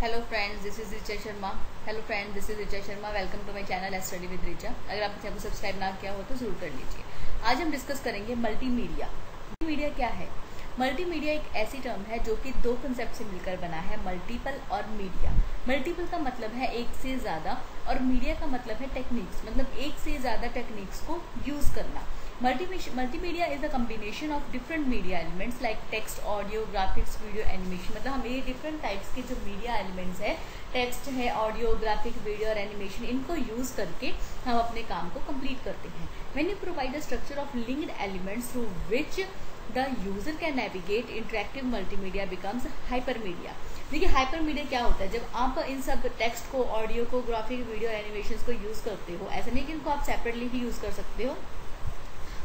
Hello friends this is Richa Sharma hello friends this is Richa Sharma welcome to my channel study with Richa अगर आपने channel को subscribe ना किया हो तो ज़रूर कर लीजिए। आज हम डिस्कस करेंगे मल्टीमीडिया मल्टीमीडिया क्या है? मल्टीमीडिया एक ऐसी टर्म है जो कि दो कंसेप्ट से मिलकर बना है मल्टीपल और मीडिया मल्टीपल का मतलब है एक से ज़्यादा और मीडिया का मतलब है टेक्निक्स मतलब एक से ज़्यादा टेक्निक्स को यूज़ करना। Multimedia is a combination of different media elements like text audio graphics video animation मतलब हम ये डिफरेंट टाइप्स के जो मीडिया एलिमेंट्स है टेक्स्ट है ऑडियो ग्राफिक वीडियो और एनिमेशन इनको यूज़ करके हम अपने काम को कंप्लीट करते हैं। You provide a structure of linked elements through which the user can navigate interactive multimedia becomes hypermedia देखिए हाइपर मीडिया क्या होता है? जब आप इन सब टेक्स्ट को ऑडियो को ग्राफिक वीडियो एनिमेशन को यूज़ करते हो, ऐसा नहीं कि इनको आप सेपरेटली ही यूज़ कर सकते हो।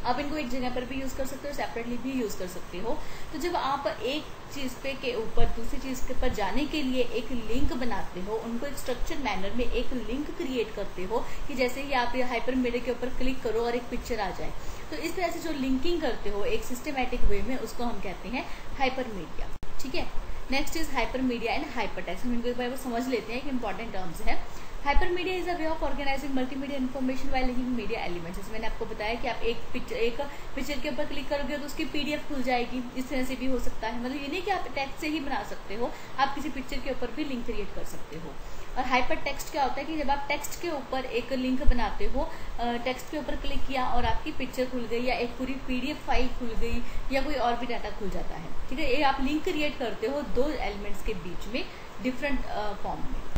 आप इनको एक जगह पर भी यूज़ कर सकते हो सेपरेटली भी यूज़ कर सकते हो। तो जब आप एक चीज़ पे के ऊपर, दूसरी चीज़ के पर जाने के लिए एक लिंक बनाते हो, उनको एक स्ट्रक्चर मैनर में एक लिंक क्रिएट करते हो कि जैसे ही आप हाइपर मीडिया के ऊपर क्लिक करो और एक पिक्चर आ जाए। तो इस तरह से जो लिंकिंग करते हो, एक सिस्टमेटिक वे में उसको हम कहते हैं हाइपर मीडिया ठीक है? Next is hyper media and hyper text हम इनको एक बार समझ लेते हैं कि इंपॉर्टेंट टर्म्स है। Hypermedia is a way of organising multimedia information while linking media elements जैसे मैंने आपको बताया कि आप एक पिक्चर एक पिक्चर के ऊपर क्लिक करोगे तो उसकी पीडीएफ खुल जाएगी। इस तरह से भी हो सकता है। मतलब ये नहीं कि आप टेक्स्ट से ही बना सकते हो, आप किसी पिक्चर के ऊपर भी लिंक क्रिएट कर सकते हो। और हाइपर टेक्स्ट क्या होता है कि जब आप टेक्स्ट के ऊपर एक लिंक बनाते हो टेक्स्ट के ऊपर क्लिक किया और आपकी पिक्चर खुल गई या एक पूरी पीडीएफ फ़ाइल खुल गई या कोई और भी डाटा खुल जाता है। ठीक है? ये आप लिंक क्रिएट करते हो दो एलिमेंट्स के बीच में डिफरेंट फॉर्म में।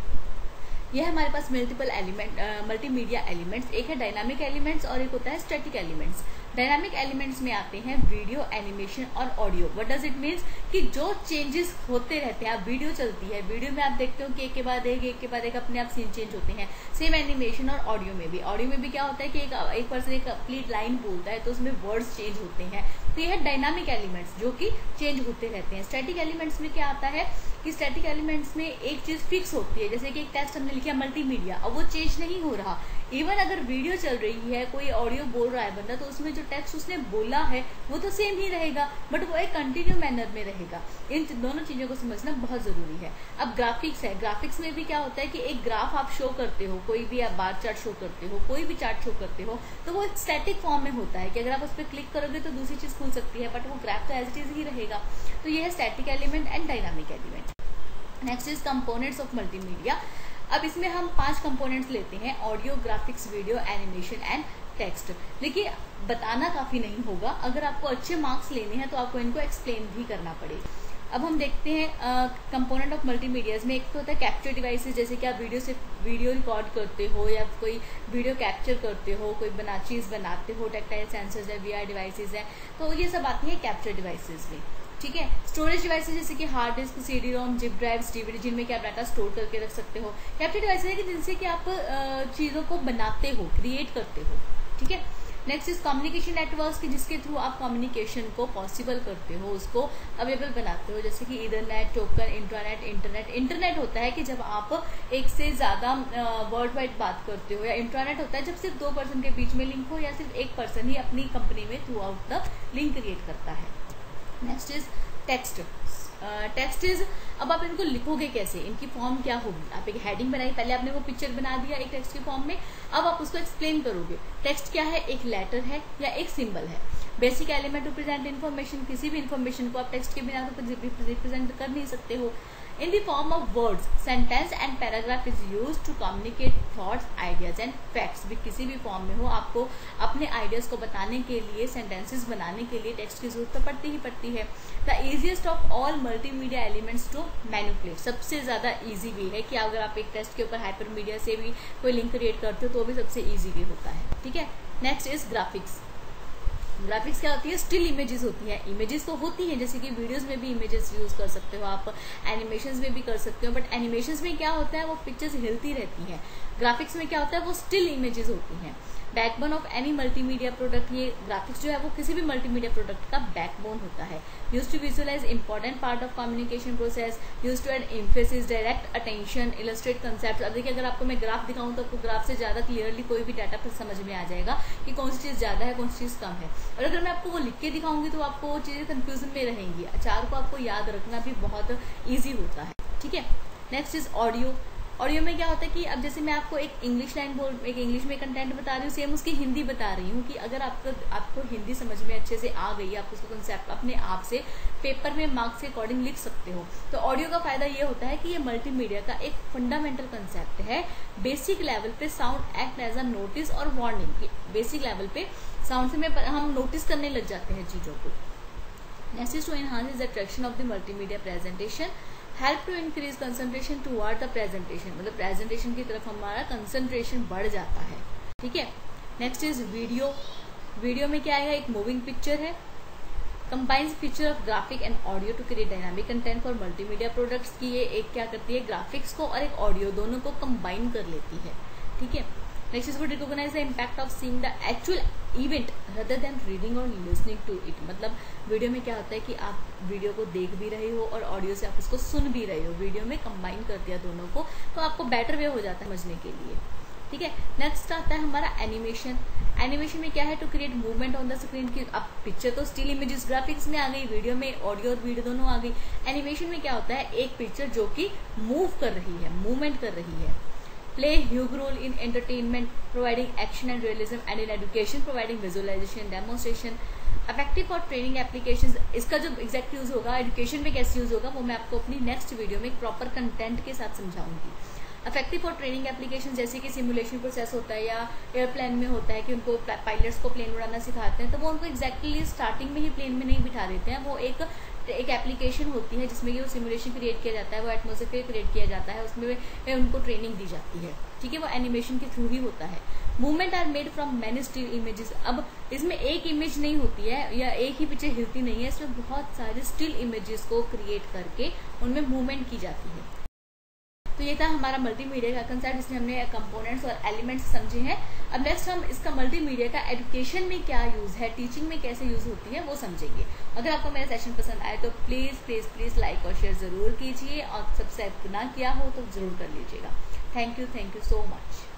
यह हमारे पास मल्टीपल एलिमेंट मल्टीमीडिया एलिमेंट्स एक है डायनामिक एलिमेंट्स और एक होता है स्टैटिक एलिमेंट्स डायनामिक एलिमेंट्स में आते हैं वीडियो एनिमेशन और audio what does it means कि जो चेंजेस होते रहते हैं, आप वीडियो चलती है वीडियो में आप देखते हो कि एक के बाद एक एक के बाद एक अपने आप सीन चेंज होते हैं. सेम एनिमेशन और ऑडियो में भी. ऑडियो में भी क्या होता है कि एक एक पर्सन एक कंप्लीट लाइन बोलता है तो उसमें वर्ड्स चेंज होते हैं. तो यह डायनामिक एलिमेंट्स जो कि चेंज होते रहते हैं. स्टैटिक एलिमेंट्स में क्या आता है? कि स्टैटिक एलिमेंट्स में एक चीज़ फिक्स होती है, जैसे कि एक टेक्स्ट हमने लिखा मल्टीमीडिया अब वो चेंज नहीं हो रहा। इवन अगर वीडियो चल रही है, कोई ऑडियो बोल रहा है बंदा तो उसमें जो टेक्स्ट उसने बोला है, वो तो सेम ही रहेगा बट वो एक कंटिन्यू मैनर में रहेगा। इन दोनों चीज़ों को समझना बहुत ज़रूरी है। अब ग्राफिक्स है ग्राफिक्स में भी क्या होता है कि एक ग्राफ आप शो करते हो, कोई भी आप बार चार्ट शो करते हो, कोई भी चार्ट शो करते हो तो वो एक स्टैटिक फॉर्म में होता है कि अगर आप उस पर क्लिक करोगे तो दूसरी चीज़ खुल सकती है बट वो ग्राफ तो एज इट इज़ ही रहेगा। तो ये है static element and dynamic element next is components of multimedia अब इसमें हम पाँच कंपोनेंट्स लेते हैं audio graphics video animation and text देखिए, बताना काफ़ी नहीं होगा। अगर आपको अच्छे मार्क्स लेने हैं तो आपको इनको एक्सप्लेन भी करना पड़ेगा। अब हम देखते हैं कंपोनेंट ऑफ़ मल्टीमीडियाज में एक तो होता है कैप्चर डिवाइसेस जैसे कि आप वीडियो से वीडियो रिकॉर्ड करते हो, या कोई वीडियो कैप्चर करते हो, कोई बना, चीज़ बनाते हो टेक्टाइल सेंसर्स है वी डिवाइसेज है तो ये सब आती है कैप्चर डिवाइसेज में। ठीक है? स्टोरेज डिवाइसेस जैसे कि hard disk CD ROM zip drive DVD जिनमें कि आप डाटा स्टोर करके रख सकते हो। कैप्चर डिवाइसेस है कि जिनसे कि आप चीज़ों को बनाते हो क्रिएट करते हो। ठीक है? नेक्स्ट इज़ कम्युनिकेशन नेटवर्क की जिसके थ्रू आप कम्युनिकेशन को पॉसिबल करते हो, उसको अवेलेबल बनाते हो। जैसे कि Ethernet token internet internet internet होता है कि जब आप एक से ज़्यादा वर्ल्ड वाइड बात करते हो, या इंटरनेट होता है जब सिर्फ़ दो पर्सन के बीच में लिंक हो, या सिर्फ़ एक पर्सन ही अपनी कंपनी में throughout the link create करता है। Next is text text is अब आप इनको लिखोगे कैसे? इनकी फॉर्म क्या होगी? आप एक हेडिंग बनाई पहले आपने वो पिक्चर बना दिया एक टेक्स्ट की फॉर्म में, अब आप उसको एक्सप्लेन करोगे। टेक्स्ट क्या है? एक लेटर है या एक सिंबल है? Basic element to present information किसी भी इन्फॉर्मेशन को आप टेक्स्ट के बिना तो रिप्रेजेंट कर नहीं सकते हो। In the form of words, sentence and paragraph is used to communicate thoughts, ideas and facts. भी किसी भी फॉर्म में हो, आपको अपने आइडियाज़ को बताने के लिए सेंटेंसेस बनाने के लिए टेक्स्ट की ज़रूरत तो पड़ती ही पड़ती है। The easiest of all multimedia elements to manipulate सबसे ज़्यादा इजी वे है कि अगर आप एक टेक्स्ट के ऊपर हाइपर मीडिया से भी कोई लिंक क्रिएट करते हो तो भी सबसे इजी वे होता है। ठीक है? नेक्स्ट इज़ ग्राफिक्स ग्राफिक्स क्या होती है? स्टिल इमेजेस होती है। इमेजेस तो होती है, जैसे कि वीडियोस में भी इमेजेस यूज़ कर सकते हो आप एनिमेशन में भी कर सकते हो बट एनिमेशन में क्या होता है, वो पिक्चर्स हिलती रहती है। ग्राफिक्स में क्या होता है, वो स्टिल इमेजेस होती हैं। Backbone of any multimedia product ये ग्राफिक्स जो है, वो किसी भी मल्टीमीडिया प्रोडक्ट का बैकबोन होता है। Use to visualise important part of communication process use to add emphasis direct attention illustrate concept अब देखिए, अगर आपको मैं ग्राफ दिखाऊँ तो आपको ग्राफ से ज़्यादा क्लियरली कोई भी डाटा समझ में आ जाएगा कि कौन सी चीज़ ज़्यादा है, कौन सी चीज़ कम है। और अगर मैं आपको वो लिख के दिखाऊँगी तो आपको वो चीज़ें कन्फ्यूज़न में रहेंगी। अचार को आपको याद रखना भी बहुत ईजी होता है। ठीक है? नेक्स्ट इज़ ऑडियो ऑडियो में क्या होता है कि अब जैसे मैं आपको एक इंग्लिश लाइन बोल, एक इंग्लिश में कंटेंट बता रही हूँ सेम उसकी हिंदी बता रही हूँ कि अगर आपको आपको हिंदी समझ में अच्छे से आ गई आप उसको कंसेप्ट अपने आप से पेपर में मार्क्स के अकॉर्डिंग लिख सकते हो। तो ऑडियो का फ़ायदा ये होता है कि ये मल्टीमीडिया का एक फंडामेंटल कंसेप्ट है। बेसिक लेवल पे sound act as a notice और वार्निंग बेसिक लेवल पे साउंड से हम नोटिस करने लग जाते हैं चीज़ों को। Next is to enhance the attraction of the multimedia presentation help to increase concentration toward the presentation मतलब प्रेजेंटेशन की तरफ़ हमारा कंसंट्रेशन बढ़ जाता है। ठीक है? नेक्स्ट इज़ वीडियो वीडियो में क्या आएगा एक मूविंग पिक्चर है। Combines feature of graphic and audio to create dynamic content for multimedia products की ये एक क्या करती है? ग्राफिक्स को और एक ऑडियो दोनों को कंबाइन कर लेती है। ठीक है? Next is would recognise the impact of seeing the actual event rather than reading और लिसनिंग टू इट मतलब वीडियो में क्या होता है कि आप वीडियो को देख भी रहे हो और ऑडियो से आप उसको सुन भी रहे हो। वीडियो में कंबाइन कर दिया दोनों को तो आपको बेटर वे हो जाता है समझने के लिए। ठीक है? नेक्स्ट आता है हमारा एनिमेशन एनिमेशन में क्या है? To create movement on the screen की अब पिक्चर तो स्टिल इमेजेस ग्राफिक्स में आ गई वीडियो में ऑडियो और वीडियो दोनों आ गई। एनिमेशन में क्या होता है? एक पिक्चर जो कि मूव कर रही है मूवमेंट कर रही है। Play a huge role in entertainment, providing action and realism, and in education, providing visualization, demonstration. Affective और ट्रेनिंग एप्लीकेशन इसका जो एग्जैक्ट यूज़ होगा एजुकेशन में कैसे यूज़ होगा वो मैं आपको अपनी नेक्स्ट वीडियो में प्रॉपर कंटेंट के साथ समझाऊँगी अफेक्टिव फॉर ट्रेनिंग एप्लीकेशन जैसे कि सिमुलेशन प्रोसेस होता है या एयरप्लेन में होता है कि उनको पायलट्स को प्लेन उड़ाना सिखाते हैं तो वो उनको एक्जैक्टली स्टार्टिंग में ही प्लेन में नहीं बिठा देते हैं। वो एक एक एप्लीकेशन होती है जिसमें कि वो सिमुलेशन क्रिएट किया जाता है, वो एटमोसफेयर क्रिएट किया जाता है, उसमें उनको ट्रेनिंग दी जाती है। ठीक है, वो एनिमेशन के थ्रू ही होता है। Movement are made from many still images अब इसमें एक इमेज नहीं होती है या एक ही पिक्चर हिलती नहीं है, इसमें बहुत सारे स्टिल इमेजेस को क्रिएट करके उनमें मूवमेंट की जाती है। तो ये था हमारा मल्टीमीडिया का कंसेप्ट जिसमें हमने कंपोनेंट्स और एलिमेंट्स समझे हैं। अब नेक्स्ट हम इसका मल्टीमीडिया का एजुकेशन में क्या यूज़ है टीचिंग में कैसे यूज़ होती है, वो समझेंगे। अगर आपको मेरा सेशन पसंद आए तो प्लीज़ प्लीज़ प्लीज़ लाइक और शेयर ज़रूर कीजिए और सब्सक्राइब ना किया हो तो ज़रूर कर लीजिएगा। Thank you thank you so much